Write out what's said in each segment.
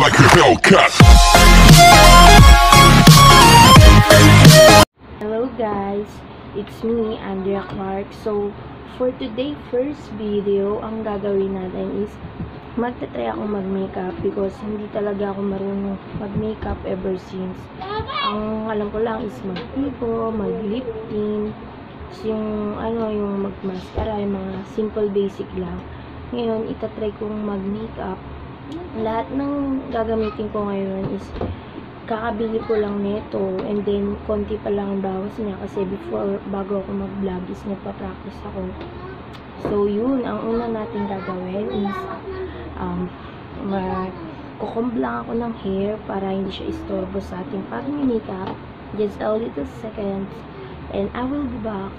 like a Hellcat. Hello guys, it's me, Andrea Clark. So, for today first video, ang gagawin natin is magtatry akong mag-makeup because hindi talaga ako marunong mag-makeup ever since. Ang alam ko lang is mag-pico, mag-lip tint, yung ano, yung mag-mascara, yung mga simple basic lang. Ngayon, itatry kong mag-makeup. Lahat ng gagamitin ko ngayon is kakabili ko lang nito and then konti pa lang ang bawas niya kasi before bago ako mag-vlog is nagpa-practice ako. So yun ang una natin gagawin is um, mag-kukomb lang ako ng hair para hindi siya istorbo sa ating pag-makeup just a little seconds and I will be back.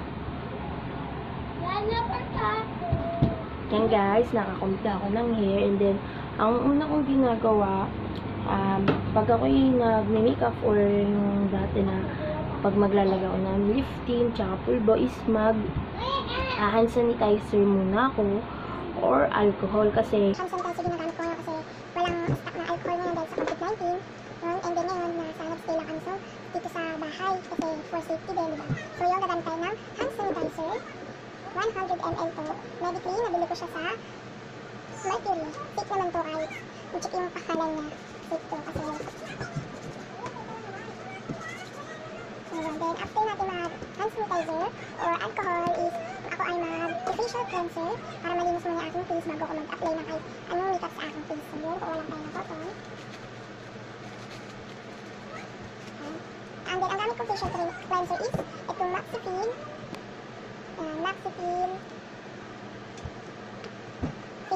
Yan guys, nakakomb na ako ng hair and then ang una kong ginagawa um, pag ako yung nag-makeup or yung dati na pag maglalagay ako ng lifting tsaka pulbo is mag uh, hand sanitizer muna ako or alcohol kasi hand sanitizer ginagamit ko kasi walang stock na alcohol ngayon dahil sa COVID-19. Yun, and then ngayon, nasa nag-stay lang. So, dito sa bahay, kasi for safety din, diba? So, yung gagamit tayo ng hand sanitizer. 100 ml to. Medically, nabili ko siya sa Mercury. Fake naman to ay, check yung pakalan niya. Fake to kasi Ayun, then after natin mag hand sanitizer or alcohol is ako ay mag facial cleanser para malinis muna aking face bago ako mag-apply ng kahit anong makeup sa aking face. So yun, kung walang tayo ng cotton. And then, ang gamit kong facial cleanser is itong Maxipin. Ayan,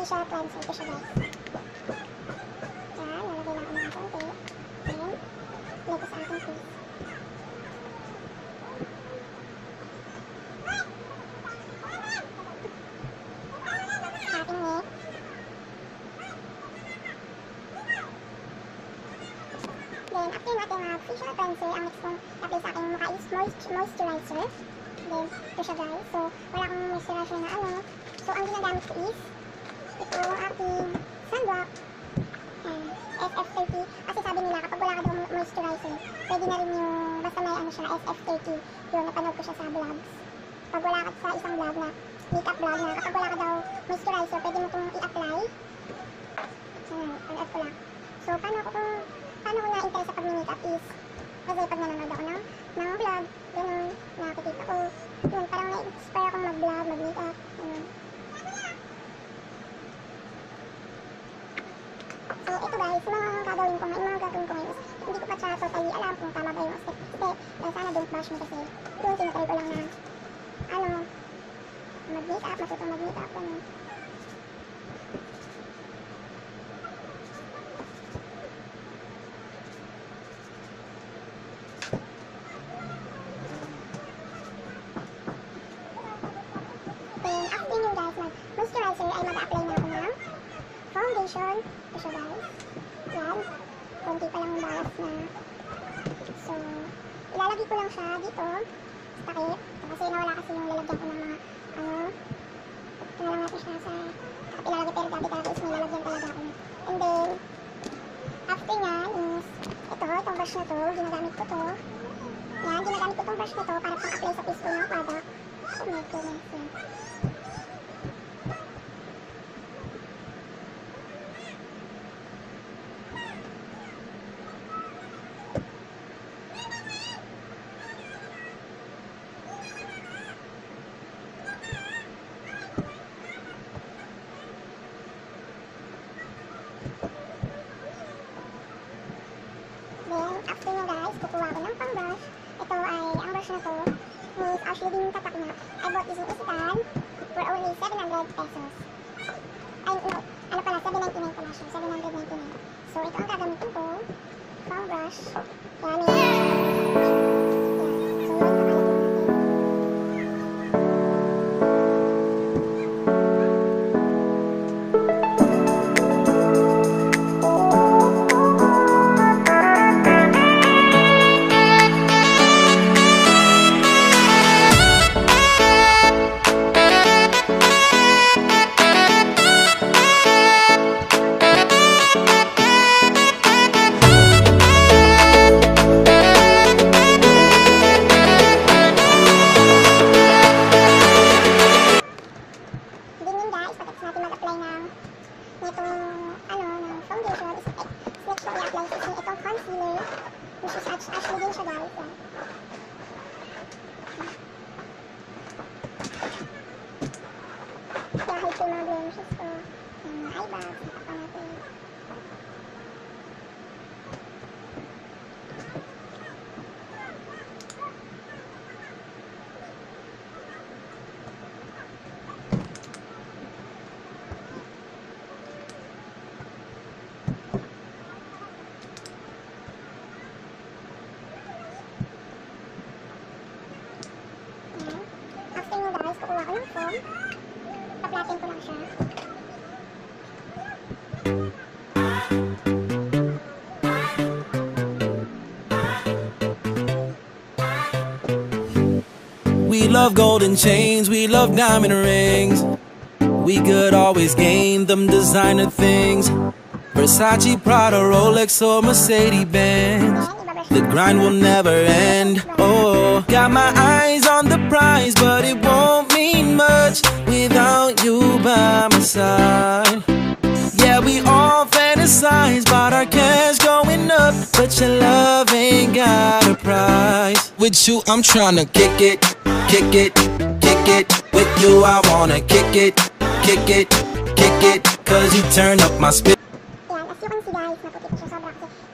Maxipin facial cleanser. Ito siya guys. Ayan, lalagay lang ako ng konti. Ayan, lagay sa aking face. Then, after natin mag facial cleanser, ang next kong apply sa aking mukha is moist moisturizer. Then, ito siya guys. So, wala akong moisturizer na ano. So, ang ginagamit ko is ang aking sunblock. Ayan, SF30. Kasi sabi nila, kapag wala ka daw mo- moisturizer, pwede na rin yung, basta may ano siya, SF30. Yun, napanood ko siya sa vlogs. Pag wala ka sa isang vlog na, makeup vlog na, kapag wala ka daw moisturizer, pwede mo itong i-apply. Ayan, panood ko lang. So, paano ko kung, paano ko na-interest sa pag-makeup is, kasi pag nanonood ako ng, ng vlog, ganun, nakikita ko, yun, parang na-inspire akong mag-vlog, mag-makeup, ganun. So, ito guys, yung mga gagawin ko ngayon, yung mga gagawin ko ngayon is, hindi ko pa siya totally alam kung tama ba yung step step. Kaya sana don't bash me kasi, yun, tinatry ko lang na, ano, mag-makeup, matutong mag-makeup, ganun. Then, after nyo guys, mag-moisturizer, ay mag-apply na ako ng foundation. Ito siya guys. Yan. Konti pa lang ang bawas na. So, ilalagay ko lang siya dito. Takip. Kasi nawala kasi yung lalagyan ko ng mga, ano, tingnan lang natin siya sa takip ilalagay pero dati talaga is may lalagyan talaga ako. And then, after nyan is, ito, itong brush na to, ginagamit ko to. Yan, ginagamit ko itong brush na to para pang-apply sa face ko ng product. Oh my goodness, yan. 300 pesos. Ay, no, ano pala, 799 pala siya, 799. So, ito ang gagamitin ko, foam brush. Yan, yan. We love golden chains, we love diamond rings. We could always gain them designer things. Versace, Prada, Rolex, or Mercedes Benz. The grind will never end. Oh, got my eyes on the prize, but it won't much without you by my side. Yeah, we all fantasize about our cash going up, but your love ain't got a price. With you, I'm tryna kick it, kick it, kick it. With you, I wanna kick it, kick it, kick it. Cause you turn up my spirit.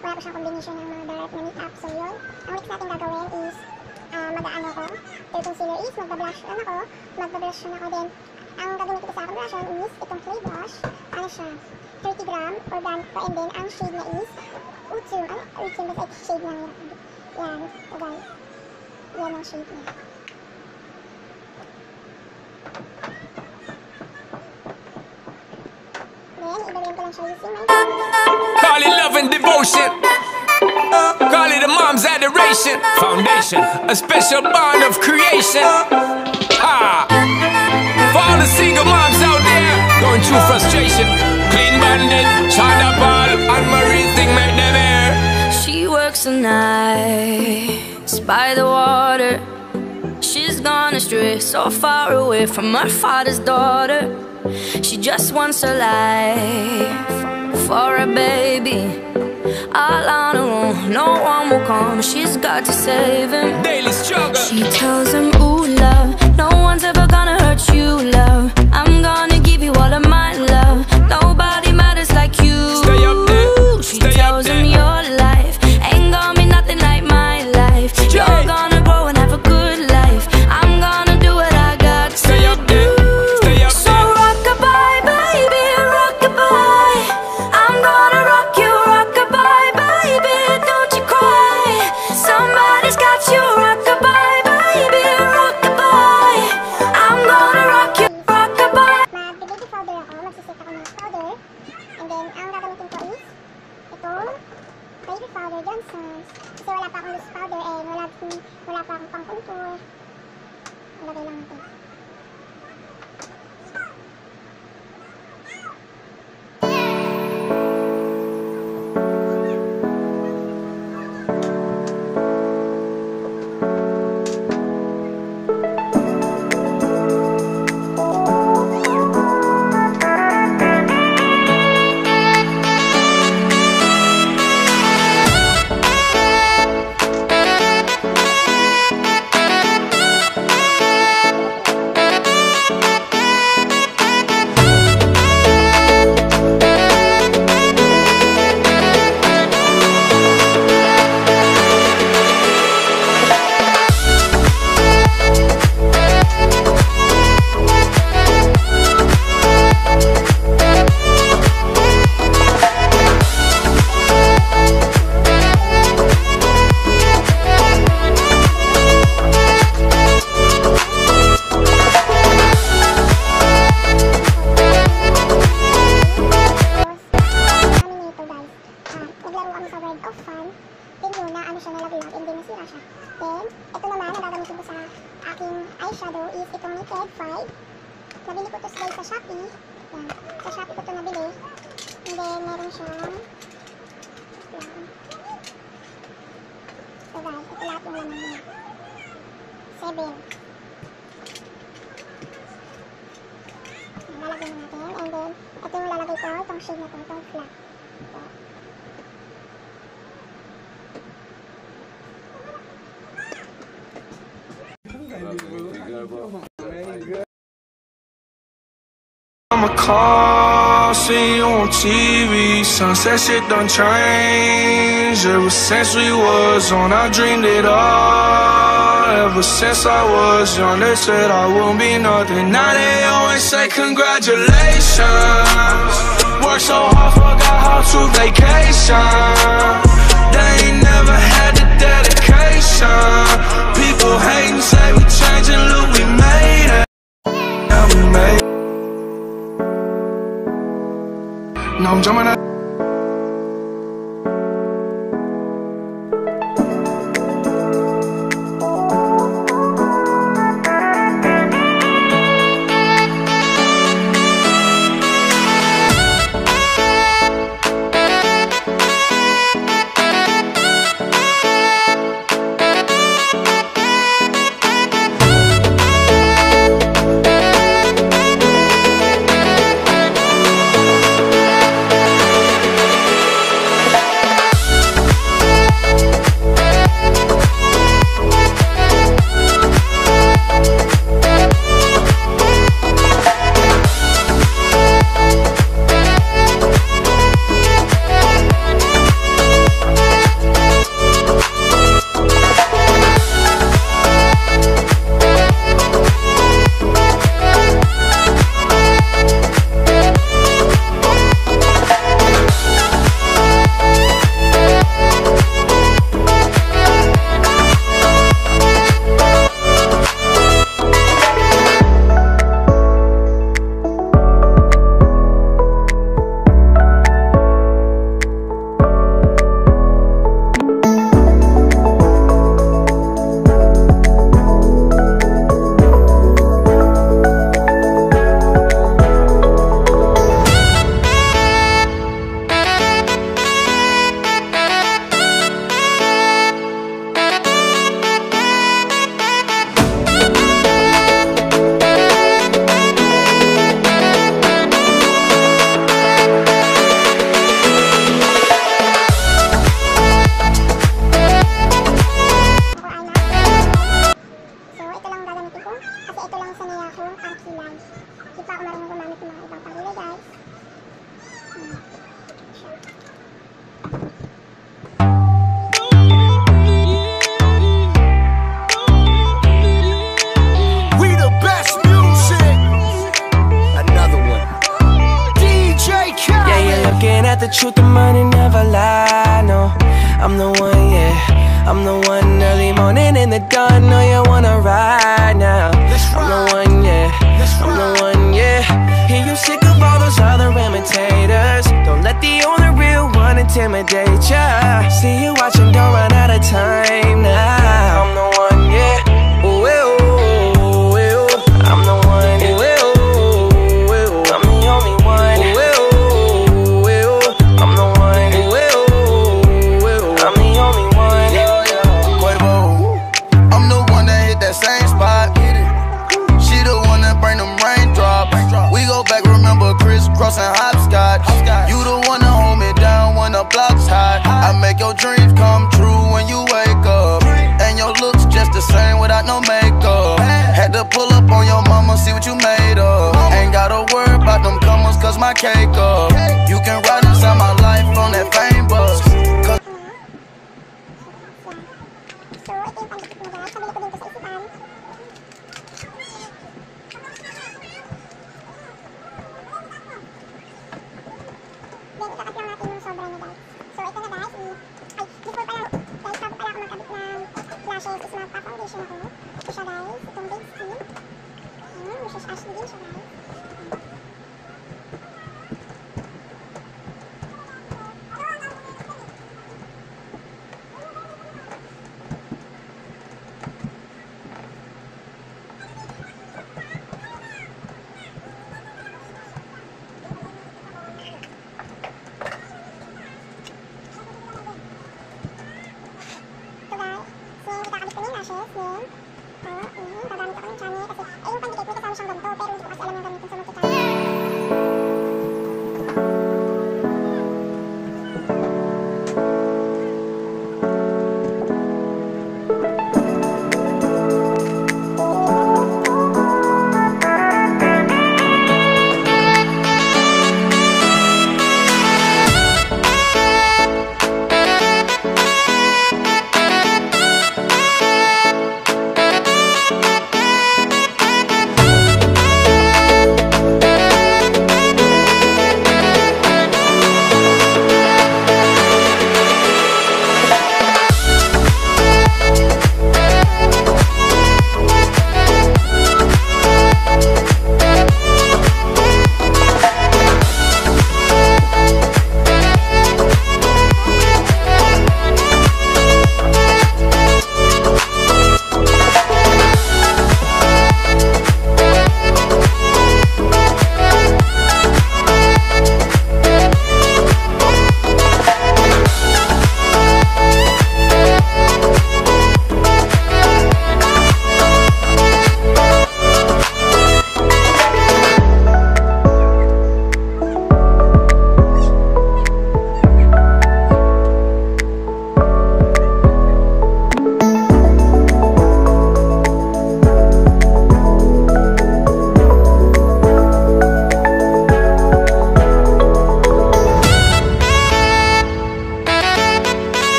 Kasi wala siyang combination ng mga dark na makeup. So yun, ang next natin gagawin is mag-ano ko. Third concealer is magbablush on ako. Magbablush on ako din. Ang gagamitin ko sa aking blush is itong clay brush. Ano siya? 30 gram, organic pa. And then, ang shade niya is Utsum. Ano? Utsum, basta ito shade lang yun. Yan, ito guys. Yan ang shade niya. Then, ibalagyan ko lang siya using my Call it love and devotion. It a mom's adoration. Foundation, a special bond of creation. Ha! For all the single moms out there going through frustration. Clean bandit, China Paul, and Marie thing make them air. She works the nights by the water. She's gone astray, so far away from her father's daughter. She just wants a life for a baby. All on her own, no one will come. She's got to save him. Daily struggle. She tells him, Ooh, love, no one's ever gonna hurt you, love. Lalagyan natin. And then, ito yung lalagay ko, itong shade na itong flat. I'm a car, see on TV. Sunset shit done change. Ever since we was on, I dreamed it all. Ever since I was young, they said I won't be nothing. Now they always say congratulations. Worked so hard, forgot how to vacation. They ain't never had the dedication. People hate and say we changing, look No, I'm jumping day your dreams come true when you wake up. And your looks just the same without no makeup. Had to pull up on your mama, see what you made of. Ain't gotta worry about them commas, cause my cake up. siya ano. Ito siya guys. Itong base skin. Ayan. This is Ashley din siya guys. siyang ganito, pero hindi ko kasi alam yung gamitin sa makita.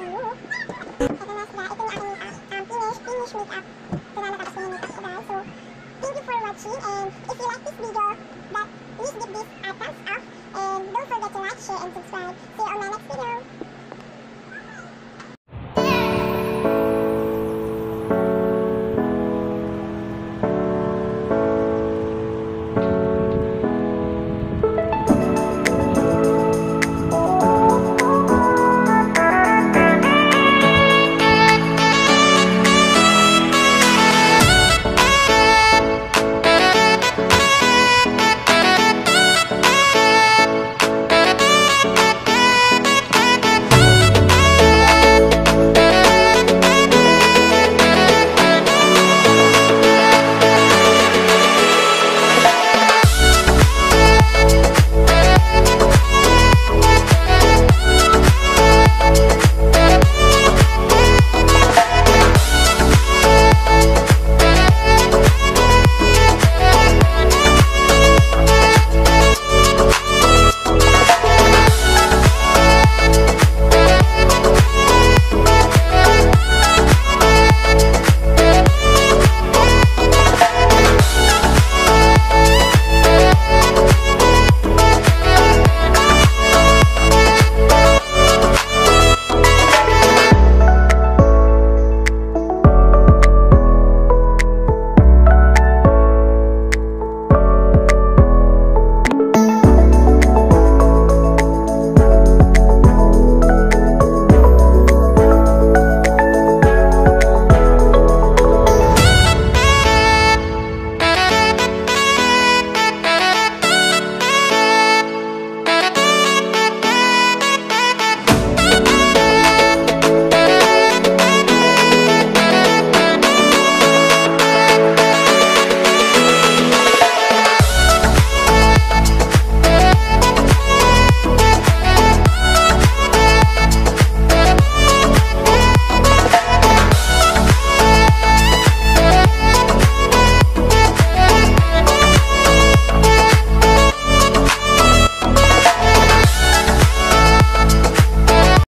and if you. like this video that please give this a thumbs up and don't forget to like share and subscribe see you on my next